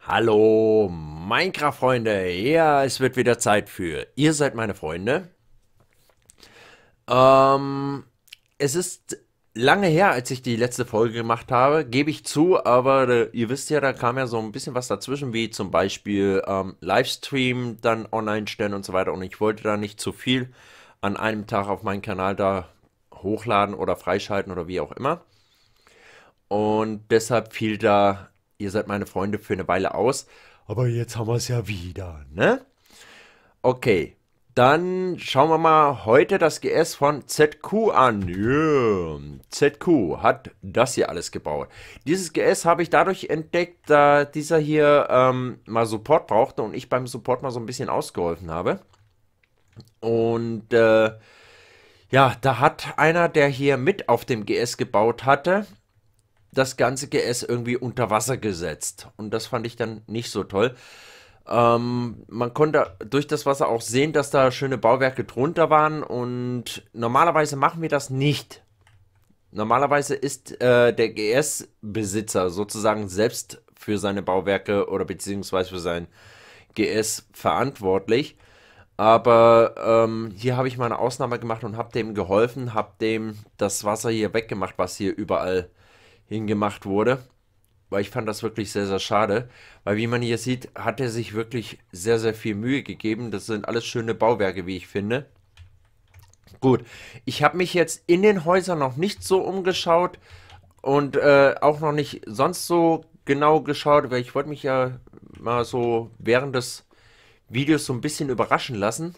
Hallo Minecraft-Freunde, ja, es wird wieder Zeit für Ihr seid meine Freunde. Ähm, es ist lange her, als ich die letzte Folge gemacht habe, gebe ich zu, aber äh, ihr wisst ja, da kam ja so ein bisschen was dazwischen, wie zum Beispiel ähm, Livestream dann online stellen und so weiter. Und ich wollte da nicht zu viel an einem Tag auf meinen Kanal da hochladen oder freischalten oder wie auch immer. Und deshalb fiel da, ihr seid meine Freunde für eine Weile aus. Aber jetzt haben wir es ja wieder, ne? Okay, dann schauen wir mal heute das GS von ZQ an. Yeah. ZQ hat das hier alles gebaut. Dieses GS habe ich dadurch entdeckt, da dieser hier ähm, mal Support brauchte und ich beim Support mal so ein bisschen ausgeholfen habe. Und äh, ja, da hat einer, der hier mit auf dem GS gebaut hatte, das ganze GS irgendwie unter Wasser gesetzt. Und das fand ich dann nicht so toll. Ähm, man konnte durch das Wasser auch sehen, dass da schöne Bauwerke drunter waren und normalerweise machen wir das nicht. Normalerweise ist äh, der GS-Besitzer sozusagen selbst für seine Bauwerke oder beziehungsweise für sein GS verantwortlich. Aber ähm, hier habe ich mal eine Ausnahme gemacht und habe dem geholfen, habe dem das Wasser hier weggemacht, was hier überall hingemacht wurde weil ich fand das wirklich sehr, sehr schade. Weil wie man hier sieht, hat er sich wirklich sehr, sehr viel Mühe gegeben. Das sind alles schöne Bauwerke, wie ich finde. Gut, ich habe mich jetzt in den Häusern noch nicht so umgeschaut und äh, auch noch nicht sonst so genau geschaut, weil ich wollte mich ja mal so während des Videos so ein bisschen überraschen lassen.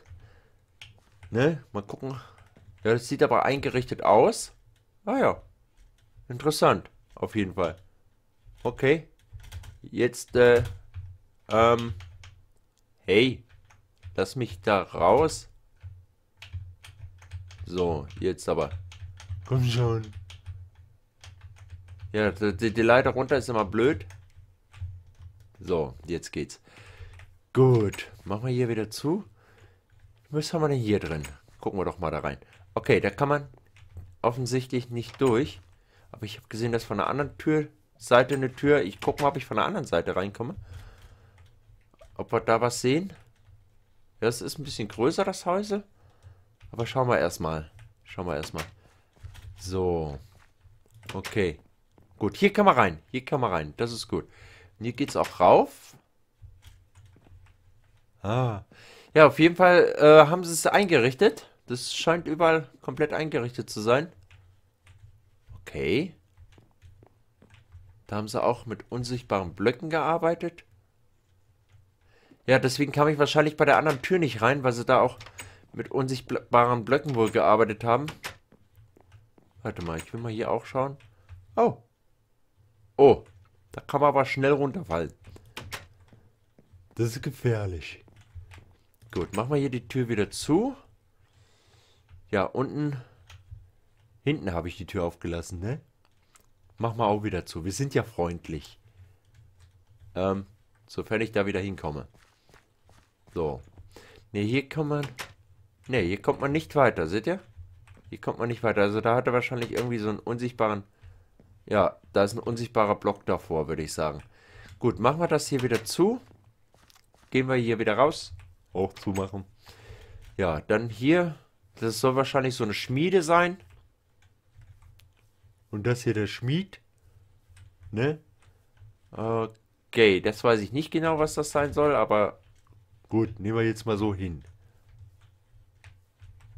Ne, mal gucken. Ja, das sieht aber eingerichtet aus. Ah ja, interessant, auf jeden Fall. Okay. Jetzt, äh, ähm, hey, lass mich da raus. So, jetzt aber. Komm schon. Ja, die, die Leiter runter ist immer blöd. So, jetzt geht's. Gut, machen wir hier wieder zu. Was haben wir denn hier drin? Gucken wir doch mal da rein. Okay, da kann man offensichtlich nicht durch. Aber ich habe gesehen, dass von einer anderen Tür Seite eine Tür. Ich gucke mal, ob ich von der anderen Seite reinkomme. Ob wir da was sehen. Ja, es ist ein bisschen größer, das Häuser. Aber schauen wir erstmal. Schauen wir erstmal. So. Okay. Gut, hier kann man rein. Hier kann man rein. Das ist gut. Und hier geht es auch rauf. Ah. Ja, auf jeden Fall äh, haben sie es eingerichtet. Das scheint überall komplett eingerichtet zu sein. Okay. Da haben sie auch mit unsichtbaren Blöcken gearbeitet. Ja, deswegen kam ich wahrscheinlich bei der anderen Tür nicht rein, weil sie da auch mit unsichtbaren Blöcken wohl gearbeitet haben. Warte mal, ich will mal hier auch schauen. Oh. Oh, da kann man aber schnell runterfallen. Das ist gefährlich. Gut, machen wir hier die Tür wieder zu. Ja, unten... Hinten habe ich die Tür aufgelassen, ne? Mach mal auch wieder zu. Wir sind ja freundlich. Ähm, sofern ich da wieder hinkomme. So. Ne, hier kann man... Ne, hier kommt man nicht weiter, seht ihr? Hier kommt man nicht weiter. Also da hat er wahrscheinlich irgendwie so einen unsichtbaren... Ja, da ist ein unsichtbarer Block davor, würde ich sagen. Gut, machen wir das hier wieder zu. Gehen wir hier wieder raus. Auch zumachen. Ja, dann hier... Das soll wahrscheinlich so eine Schmiede sein. Und das hier der Schmied. Ne? Okay, das weiß ich nicht genau, was das sein soll, aber gut, nehmen wir jetzt mal so hin.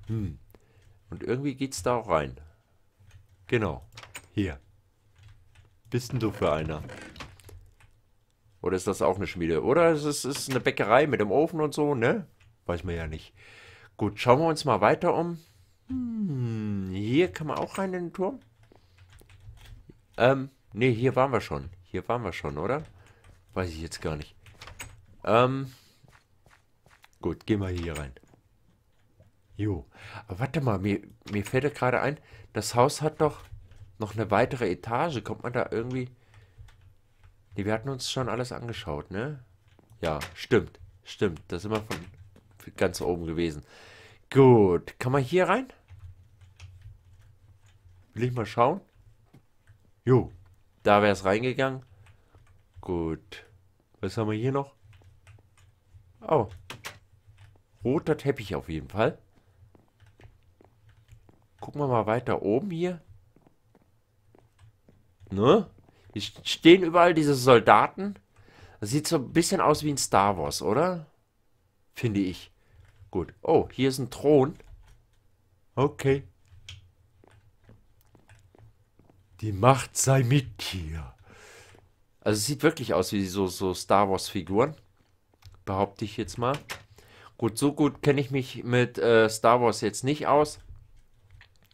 Hm. Und irgendwie geht's da auch rein. Genau. Hier. Bist denn du für einer? Oder ist das auch eine Schmiede? Oder ist es ist eine Bäckerei mit dem Ofen und so, ne? Weiß man ja nicht. Gut, schauen wir uns mal weiter um. Hm, hier kann man auch rein in den Turm. Ähm, nee, hier waren wir schon. Hier waren wir schon, oder? Weiß ich jetzt gar nicht. Ähm, gut, gehen wir hier rein. Jo. Aber warte mal, mir, mir fällt gerade ein, das Haus hat doch noch eine weitere Etage. Kommt man da irgendwie... Nee, wir hatten uns schon alles angeschaut, ne? Ja, stimmt. Stimmt. Da sind wir von ganz oben gewesen. Gut, kann man hier rein? Will ich mal schauen? Jo, da wäre es reingegangen. Gut. Was haben wir hier noch? Oh. Roter Teppich auf jeden Fall. Gucken wir mal weiter oben hier. Ne? Hier stehen überall diese Soldaten. Das sieht so ein bisschen aus wie ein Star Wars, oder? Finde ich. Gut. Oh, hier ist ein Thron. Okay. Die Macht sei mit dir. Also es sieht wirklich aus wie so, so Star Wars Figuren. Behaupte ich jetzt mal. Gut, so gut kenne ich mich mit äh, Star Wars jetzt nicht aus.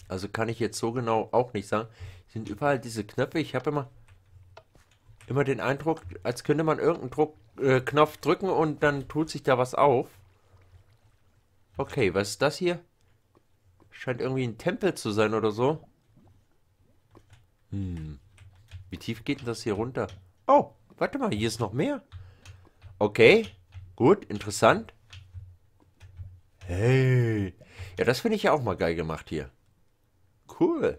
Also kann ich jetzt so genau auch nicht sagen. Sind überall diese Knöpfe. Ich habe immer immer den Eindruck, als könnte man irgendeinen Druck, äh, Knopf drücken und dann tut sich da was auf. Okay, was ist das hier? Scheint irgendwie ein Tempel zu sein oder so. Hm. Wie tief geht denn das hier runter? Oh, warte mal, hier ist noch mehr. Okay, gut, interessant. Hey. Ja, das finde ich ja auch mal geil gemacht hier. Cool.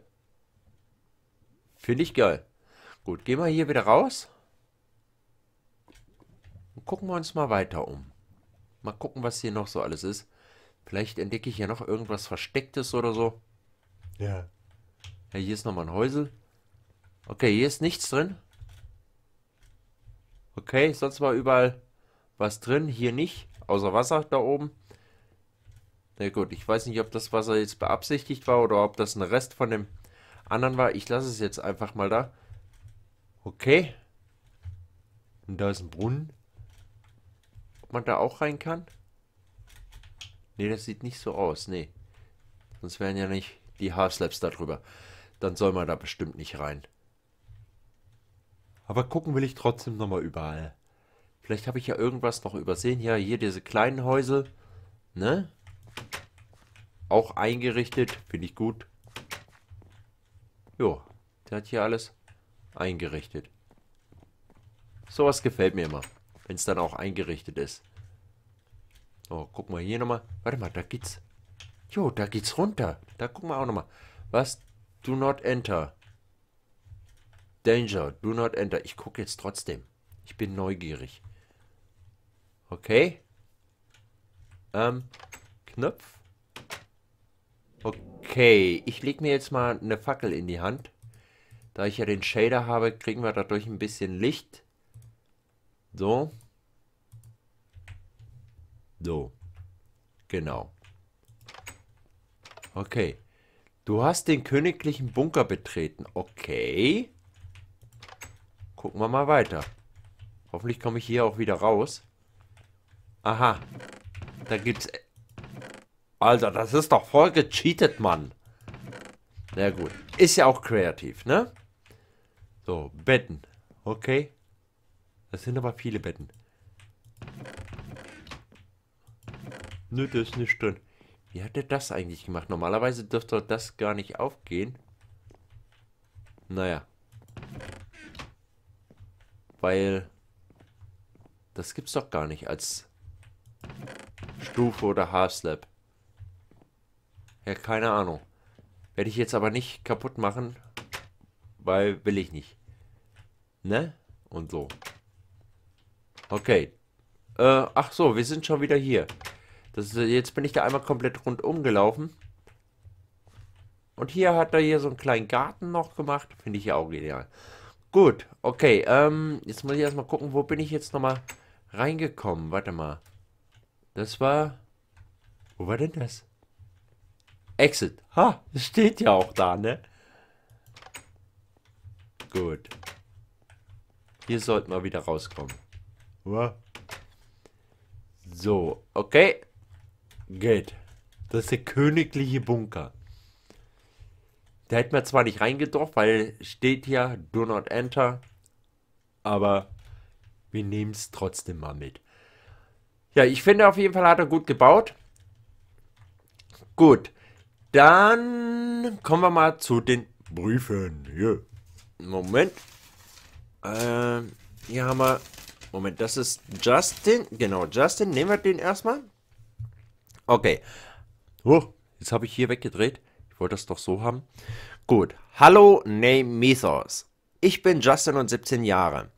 Finde ich geil. Gut, gehen wir hier wieder raus. Und gucken wir uns mal weiter um. Mal gucken, was hier noch so alles ist. Vielleicht entdecke ich ja noch irgendwas Verstecktes oder so. Ja. Ja, hier ist nochmal ein Häusel. Okay, hier ist nichts drin. Okay, sonst war überall was drin. Hier nicht, außer Wasser da oben. Na gut, ich weiß nicht, ob das Wasser jetzt beabsichtigt war oder ob das ein Rest von dem anderen war. Ich lasse es jetzt einfach mal da. Okay. Und da ist ein Brunnen. Ob man da auch rein kann? Ne, das sieht nicht so aus. Nee. Sonst wären ja nicht die Half-Slaps da drüber. Dann soll man da bestimmt nicht rein. Aber gucken will ich trotzdem nochmal überall. Vielleicht habe ich ja irgendwas noch übersehen. Ja, hier diese kleinen Häuser. Ne? Auch eingerichtet. Finde ich gut. Jo, der hat hier alles eingerichtet. Sowas gefällt mir immer, wenn es dann auch eingerichtet ist. Oh, guck mal hier nochmal. Warte mal, da geht's. Jo, da geht's runter. Da gucken wir auch nochmal. Was? Do not enter. Danger, do not enter. Ich gucke jetzt trotzdem. Ich bin neugierig. Okay. Ähm, Knopf. Okay, ich lege mir jetzt mal eine Fackel in die Hand. Da ich ja den Shader habe, kriegen wir dadurch ein bisschen Licht. So. So. Genau. Okay. Du hast den königlichen Bunker betreten. Okay. Gucken wir mal weiter. Hoffentlich komme ich hier auch wieder raus. Aha. Da gibt's... Alter, das ist doch voll gecheatet, Mann. Na gut. Ist ja auch kreativ, ne? So, Betten. Okay. Das sind aber viele Betten. Nö, das ist nicht drin. Wie hat er das eigentlich gemacht? Normalerweise dürfte das gar nicht aufgehen. Naja. Weil das gibt's doch gar nicht als Stufe oder Half-Slap. Ja, keine Ahnung. Werde ich jetzt aber nicht kaputt machen, weil will ich nicht. Ne? Und so. Okay. Äh, ach so, wir sind schon wieder hier. Das, jetzt bin ich da einmal komplett rundum gelaufen. Und hier hat er hier so einen kleinen Garten noch gemacht. Finde ich ja auch genial. Gut, okay. Ähm, jetzt muss ich erstmal gucken, wo bin ich jetzt nochmal reingekommen. Warte mal. Das war... Wo war denn das? Exit. Ha, das steht ja auch da, ne? Gut. Hier sollten wir wieder rauskommen. So, okay. Geht. Das ist der königliche Bunker. Da hätten wir zwar nicht reingedorft, weil steht hier Do not enter. Aber wir nehmen es trotzdem mal mit. Ja, ich finde auf jeden Fall hat er gut gebaut. Gut. Dann kommen wir mal zu den Briefen. Hier. Moment. Ähm, hier haben wir. Moment, das ist Justin. Genau, Justin. Nehmen wir den erstmal. Okay. Oh, jetzt habe ich hier weggedreht. Wollte das doch so haben. Gut. Hallo, name Mythos. Ich bin Justin und 17 Jahre.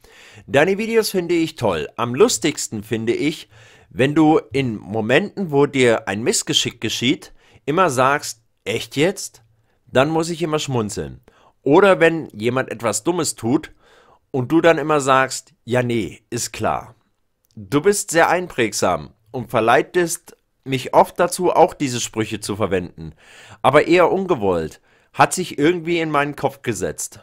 Deine Videos finde ich toll. Am lustigsten finde ich, wenn du in Momenten, wo dir ein Missgeschick geschieht, immer sagst, echt jetzt? Dann muss ich immer schmunzeln. Oder wenn jemand etwas Dummes tut und du dann immer sagst, ja nee, ist klar. Du bist sehr einprägsam und verleitest mich oft dazu, auch diese Sprüche zu verwenden. Aber eher ungewollt. Hat sich irgendwie in meinen Kopf gesetzt.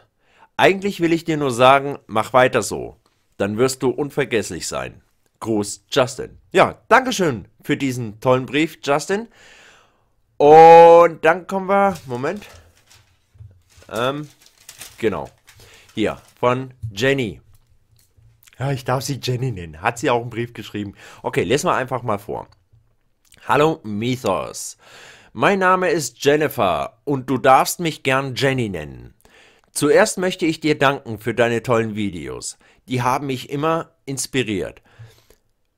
Eigentlich will ich dir nur sagen, mach weiter so. Dann wirst du unvergesslich sein. Gruß, Justin. Ja, Dankeschön für diesen tollen Brief, Justin. Und dann kommen wir, Moment. Ähm, genau. Hier, von Jenny. Ja, ich darf sie Jenny nennen. Hat sie auch einen Brief geschrieben. Okay, lesen wir einfach mal vor. Hallo Mythos. Mein Name ist Jennifer und du darfst mich gern Jenny nennen. Zuerst möchte ich dir danken für deine tollen Videos. Die haben mich immer inspiriert.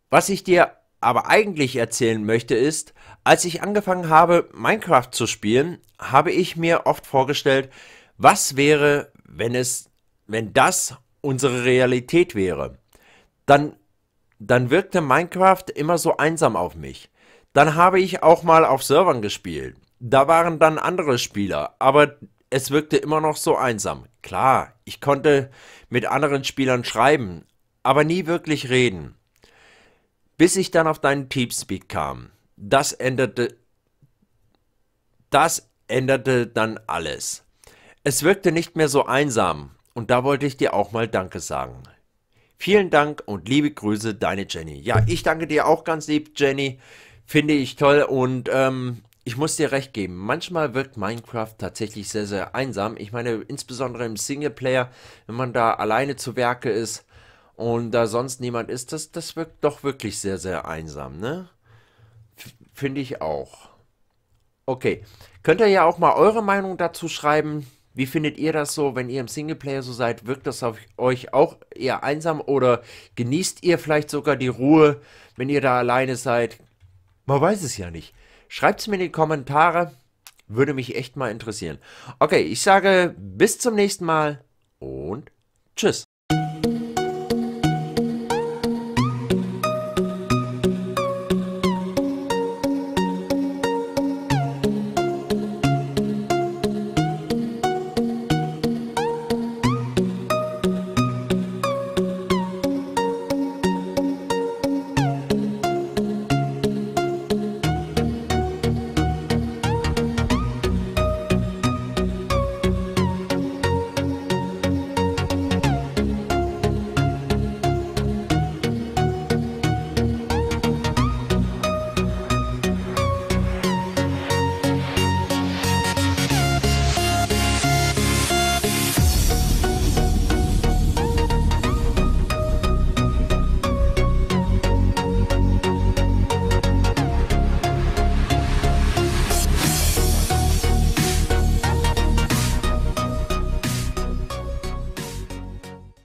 Was ich dir aber eigentlich erzählen möchte ist, als ich angefangen habe, Minecraft zu spielen, habe ich mir oft vorgestellt, was wäre, wenn es, wenn das unsere Realität wäre? Dann, dann wirkte Minecraft immer so einsam auf mich. Dann habe ich auch mal auf Servern gespielt. Da waren dann andere Spieler, aber es wirkte immer noch so einsam. Klar, ich konnte mit anderen Spielern schreiben, aber nie wirklich reden. Bis ich dann auf deinen Teamspeak kam. Das änderte. Das änderte dann alles. Es wirkte nicht mehr so einsam und da wollte ich dir auch mal Danke sagen. Vielen Dank und liebe Grüße, deine Jenny. Ja, ich danke dir auch ganz lieb, Jenny. Finde ich toll und ähm, ich muss dir recht geben. Manchmal wirkt Minecraft tatsächlich sehr, sehr einsam. Ich meine, insbesondere im Singleplayer, wenn man da alleine zu Werke ist und da sonst niemand ist, das, das wirkt doch wirklich sehr, sehr einsam, ne? Finde ich auch. Okay. Könnt ihr ja auch mal eure Meinung dazu schreiben? Wie findet ihr das so, wenn ihr im Singleplayer so seid? Wirkt das auf euch auch eher einsam oder genießt ihr vielleicht sogar die Ruhe, wenn ihr da alleine seid? Man weiß es ja nicht. Schreibt es mir in die Kommentare. Würde mich echt mal interessieren. Okay, ich sage bis zum nächsten Mal und tschüss.